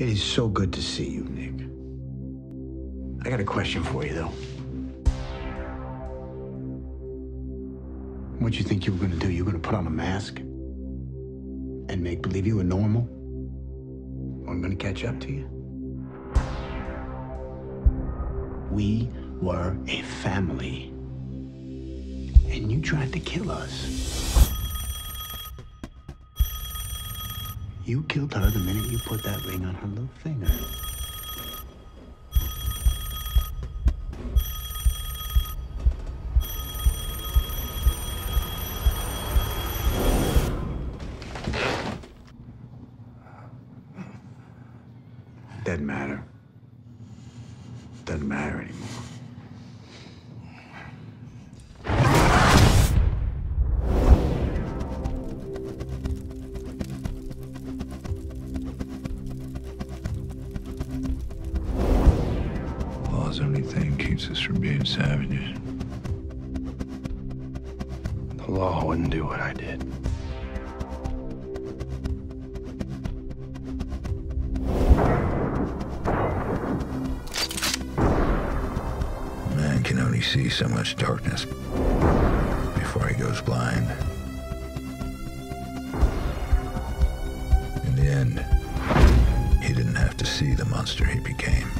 It is so good to see you, Nick. I got a question for you, though. What you think you were gonna do? You were gonna put on a mask and make believe you were normal? Or I'm gonna catch up to you? We were a family. And you tried to kill us. You killed her the minute you put that ring on her little finger. Doesn't matter. Doesn't matter anymore. Law's only thing keeps us from being savages. The law wouldn't do what I did. Man can only see so much darkness before he goes blind. In the end, he didn't have to see the monster he became.